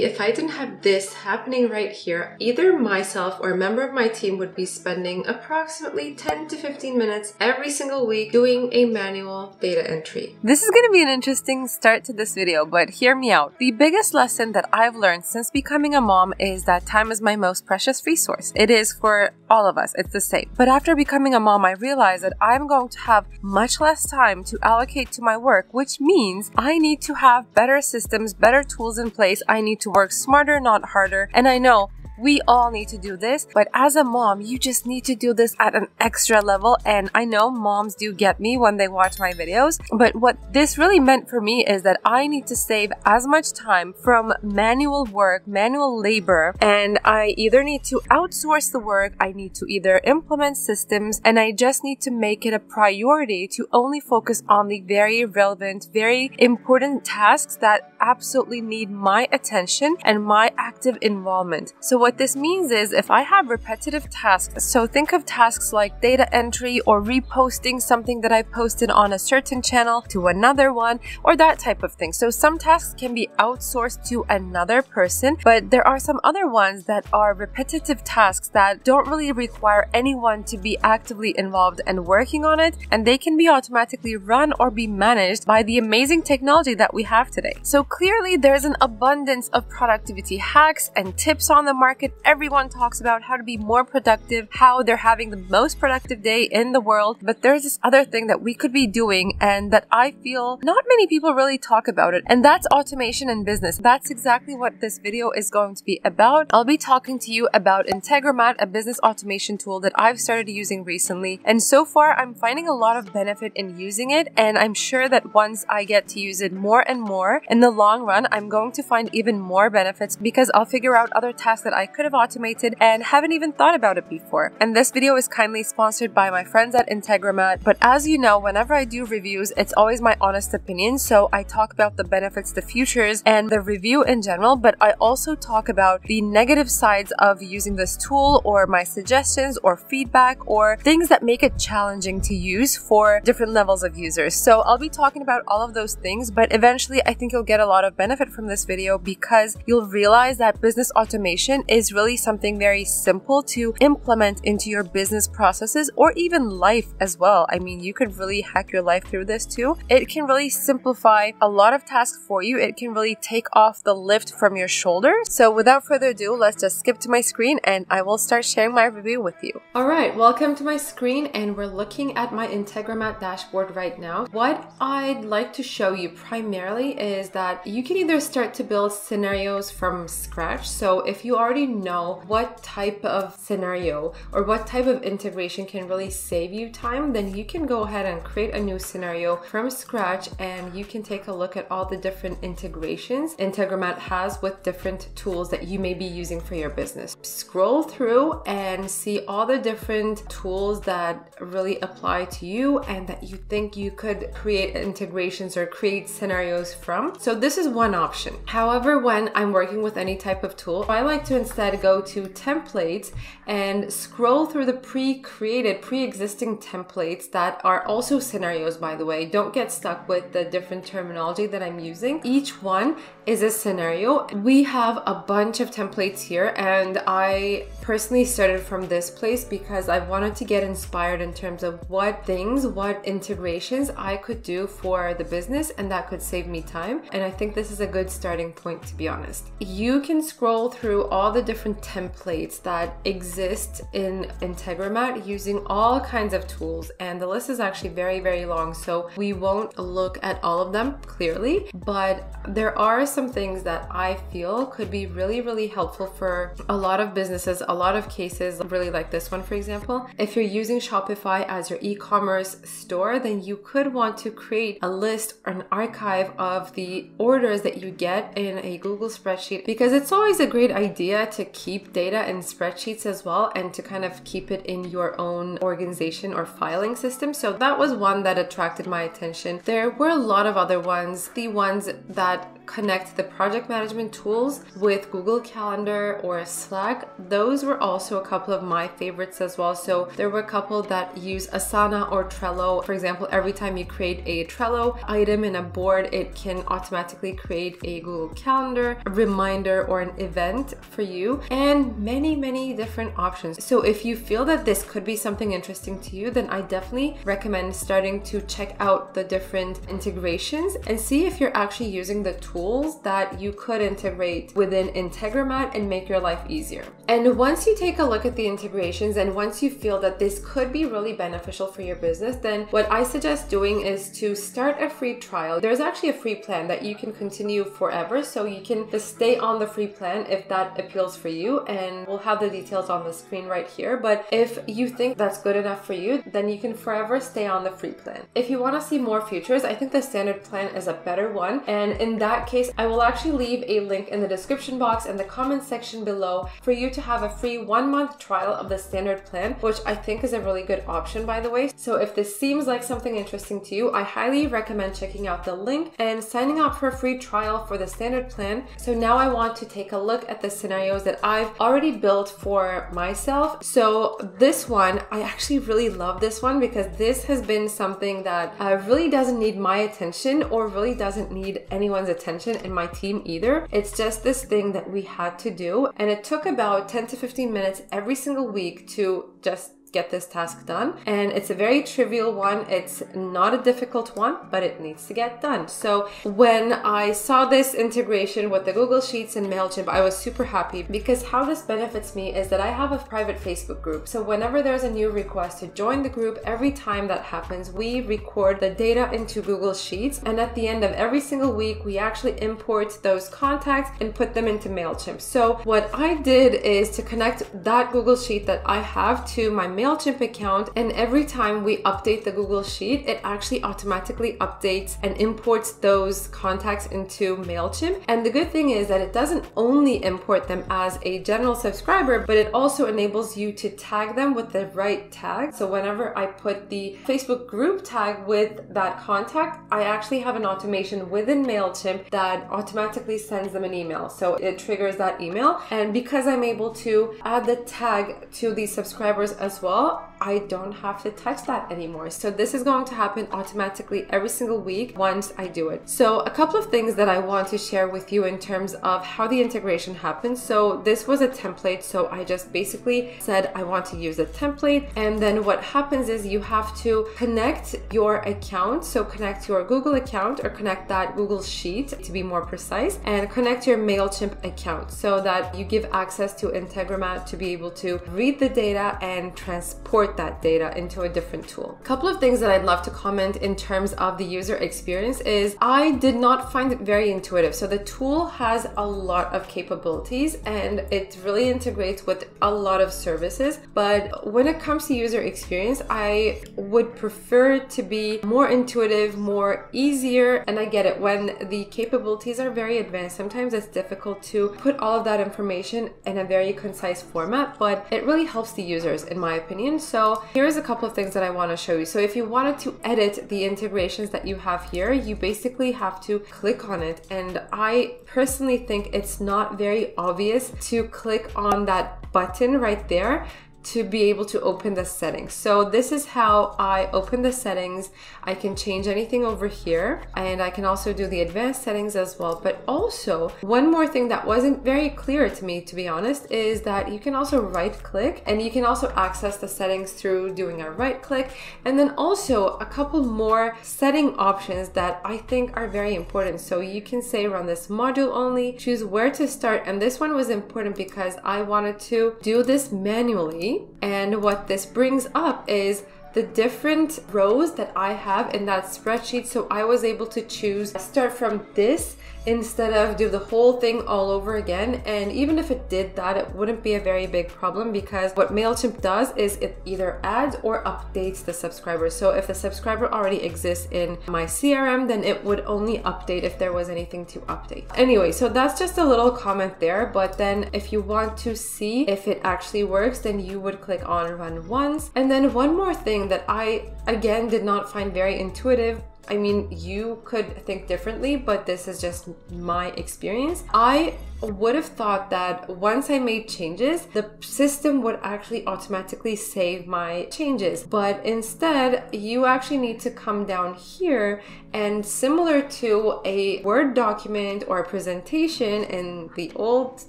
If I didn't have this happening right here, either myself or a member of my team would be spending approximately 10 to 15 minutes every single week doing a manual data entry. This is going to be an interesting start to this video, but hear me out. The biggest lesson that I've learned since becoming a mom is that time is my most precious resource. It is for all of us, it's the same. But after becoming a mom, I realized that I'm going to have much less time to allocate to my work, which means I need to have better systems, better tools in place. I need to work smarter, not harder. And I know we all need to do this, but as a mom, you just need to do this at an extra level. And I know moms do get me when they watch my videos, but what this really meant for me is that I need to save as much time from manual work, manual labor, and I either need to outsource the work, I need to either implement systems, and I just need to make it a priority to only focus on the very relevant, very important tasks that absolutely need my attention and my active involvement. So what this means is if I have repetitive tasks, so think of tasks like data entry or reposting something that I've posted on a certain channel to another one or that type of thing. So some tasks can be outsourced to another person, but there are some other ones that are repetitive tasks that don't really require anyone to be actively involved and working on it, and they can be automatically run or be managed by the amazing technology that we have today. So clearly there's an abundance of productivity hacks and tips on the market market, everyone talks about how to be more productive, how they're having the most productive day in the world. But there's this other thing that we could be doing and that I feel not many people really talk about it. And that's automation in business. That's exactly what this video is going to be about. I'll be talking to you about Integromat, a business automation tool that I've started using recently. And so far, I'm finding a lot of benefit in using it. And I'm sure that once I get to use it more and more in the long run, I'm going to find even more benefits because I'll figure out other tasks that I I could have automated and haven't even thought about it before. And this video is kindly sponsored by my friends at Integromat. But as you know, whenever I do reviews, it's always my honest opinion. So I talk about the benefits, the futures, and the review in general. But I also talk about the negative sides of using this tool or my suggestions or feedback or things that make it challenging to use for different levels of users. So I'll be talking about all of those things, but eventually I think you'll get a lot of benefit from this video because you'll realize that business automation is really something very simple to implement into your business processes or even life as well. I mean, you could really hack your life through this too. It can really simplify a lot of tasks for you. It can really take off the lift from your shoulders. So without further ado, let's just skip to my screen and I will start sharing my review with you. All right, welcome to my screen and we're looking at my Integromat dashboard right now. What I'd like to show you primarily is that you can either start to build scenarios from scratch. So if you already know what type of scenario or what type of integration can really save you time, then you can go ahead and create a new scenario from scratch and you can take a look at all the different integrations Integromat has with different tools that you may be using for your business. Scroll through and see all the different tools that really apply to you and that you think you could create integrations or create scenarios from. So this is one option. However, when I'm working with any type of tool, I like to instead go to templates and scroll through the pre-created, pre-existing templates that are also scenarios, by the way. Don't get stuck with the different terminology that I'm using. Each one is a scenario. We have a bunch of templates here and I personally started from this place because I wanted to get inspired in terms of what things, what integrations I could do for the business and that could save me time. And I think this is a good starting point to be honest. You can scroll through all the different templates that exist in Integromat using all kinds of tools and the list is actually very very long so we won't look at all of them clearly but there are some things that I feel could be really really helpful for a lot of businesses a lot of cases really like this one for example. If you're using Shopify as your e-commerce store then you could want to create a list or an archive of the orders that you get in a Google spreadsheet because it's always a great idea to keep data in spreadsheets as well and to kind of keep it in your own organization or filing system. So that was one that attracted my attention. There were a lot of other ones. The ones that connect the project management tools with Google Calendar or Slack, those were also a couple of my favorites as well. So there were a couple that use Asana or Trello. For example, every time you create a Trello item in a board, it can automatically create a Google Calendar, a reminder, or an event for you, and many, many different options. So if you feel that this could be something interesting to you, then I definitely recommend starting to check out the different integrations and see if you're actually using the tools that you could integrate within Integromat and make your life easier. And once you take a look at the integrations and once you feel that this could be really beneficial for your business, then what I suggest doing is to start a free trial. There's actually a free plan that you can continue forever, so you can just stay on the free plan if that appeals for you, and we'll have the details on the screen right here. But if you think that's good enough for you, then you can forever stay on the free plan. If you want to see more features, I think the standard plan is a better one, and in that case, I will actually leave a link in the description box and the comment section below for you to have a free one month trial of the standard plan, which I think is a really good option, by the way. So if this seems like something interesting to you, I highly recommend checking out the link and signing up for a free trial for the standard plan. So now I want to take a look at the scenarios that I've already built for myself. So this one, I actually really love this one because this has been something that uh, really doesn't need my attention or really doesn't need anyone's attention in my team either. It's just this thing that we had to do and it took about 10 to 15 minutes every single week to just get this task done. And it's a very trivial one. It's not a difficult one, but it needs to get done. So when I saw this integration with the Google Sheets and MailChimp, I was super happy because how this benefits me is that I have a private Facebook group. So whenever there's a new request to join the group, every time that happens, we record the data into Google Sheets. And at the end of every single week, we actually import those contacts and put them into MailChimp. So what I did is to connect that Google Sheet that I have to my MailChimp account. And every time we update the Google Sheet, it actually automatically updates and imports those contacts into MailChimp. And the good thing is that it doesn't only import them as a general subscriber, but it also enables you to tag them with the right tag. So whenever I put the Facebook group tag with that contact, I actually have an automation within MailChimp that automatically sends them an email. So it triggers that email. And because I'm able to add the tag to these subscribers as well, well, I don't have to touch that anymore. So this is going to happen automatically every single week once I do it. So a couple of things that I want to share with you in terms of how the integration happens. So this was a template. So I just basically said I want to use a template. And then what happens is you have to connect your account. So connect your Google account or connect that Google Sheet to be more precise and connect your MailChimp account so that you give access to Integromat to be able to read the data and transfer that data into a different tool. A couple of things that I'd love to comment in terms of the user experience is I did not find it very intuitive. So the tool has a lot of capabilities and it really integrates with a lot of services. But when it comes to user experience, I would prefer to be more intuitive, more easier. And I get it when the capabilities are very advanced. Sometimes it's difficult to put all of that information in a very concise format, but it really helps the users in my opinion opinion. So here's a couple of things that I want to show you. So if you wanted to edit the integrations that you have here, you basically have to click on it. And I personally think it's not very obvious to click on that button right there to be able to open the settings. So this is how I open the settings. I can change anything over here and I can also do the advanced settings as well. But also one more thing that wasn't very clear to me, to be honest, is that you can also right click and you can also access the settings through doing a right click. And then also a couple more setting options that I think are very important. So you can say run this module only, choose where to start. And this one was important because I wanted to do this manually and what this brings up is the different rows that I have in that spreadsheet. So I was able to choose start from this instead of do the whole thing all over again. And even if it did that, it wouldn't be a very big problem because what MailChimp does is it either adds or updates the subscriber. So if the subscriber already exists in my CRM, then it would only update if there was anything to update. Anyway, so that's just a little comment there. But then if you want to see if it actually works, then you would click on run once. And then one more thing that I, again, did not find very intuitive I mean, you could think differently, but this is just my experience. I would have thought that once I made changes, the system would actually automatically save my changes. But instead, you actually need to come down here and similar to a Word document or a presentation in the old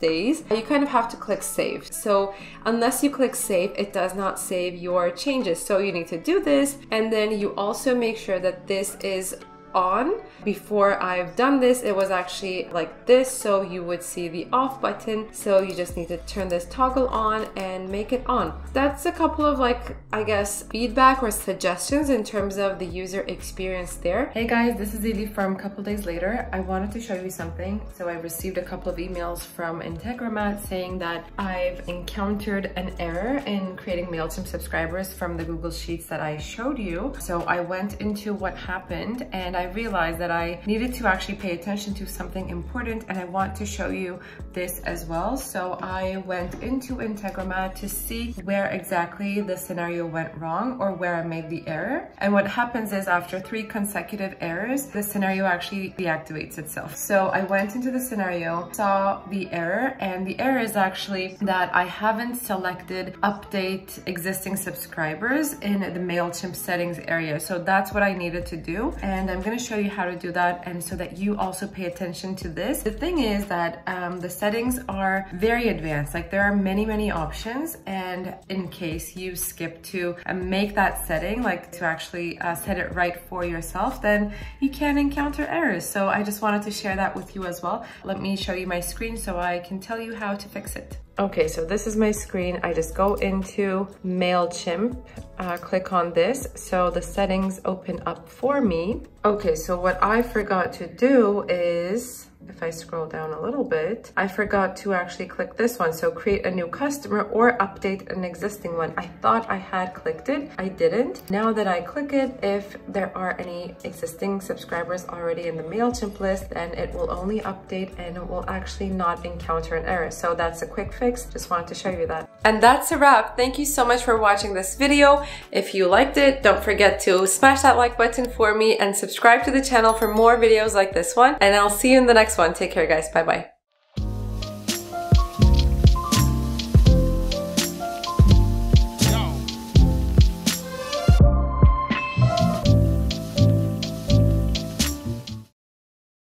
days, you kind of have to click save. So unless you click save, it does not save your changes. So you need to do this and then you also make sure that this is on. Before I've done this, it was actually like this, so you would see the off button. So you just need to turn this toggle on and make it on. That's a couple of like, I guess, feedback or suggestions in terms of the user experience there. Hey guys, this is Elif from a couple days later. I wanted to show you something. So I received a couple of emails from Integromat saying that I've encountered an error in creating MailChimp subscribers from the Google Sheets that I showed you. So I went into what happened and I I realized that I needed to actually pay attention to something important and I want to show you this as well. So I went into Integromat to see where exactly the scenario went wrong or where I made the error. And what happens is after three consecutive errors, the scenario actually deactivates itself. So I went into the scenario, saw the error, and the error is actually that I haven't selected update existing subscribers in the MailChimp settings area. So that's what I needed to do. And I'm gonna gonna show you how to do that and so that you also pay attention to this. The thing is that um, the settings are very advanced. Like there are many, many options. And in case you skip to uh, make that setting, like to actually uh, set it right for yourself, then you can encounter errors. So I just wanted to share that with you as well. Let me show you my screen so I can tell you how to fix it. Okay, so this is my screen. I just go into MailChimp, uh, click on this. So the settings open up for me. Okay, so what I forgot to do is if I scroll down a little bit, I forgot to actually click this one. So create a new customer or update an existing one. I thought I had clicked it. I didn't. Now that I click it, if there are any existing subscribers already in the MailChimp list, then it will only update and it will actually not encounter an error. So that's a quick fix. Just wanted to show you that. And that's a wrap. Thank you so much for watching this video. If you liked it, don't forget to smash that like button for me and subscribe to the channel for more videos like this one. And I'll see you in the next one. Take care, guys. Bye bye.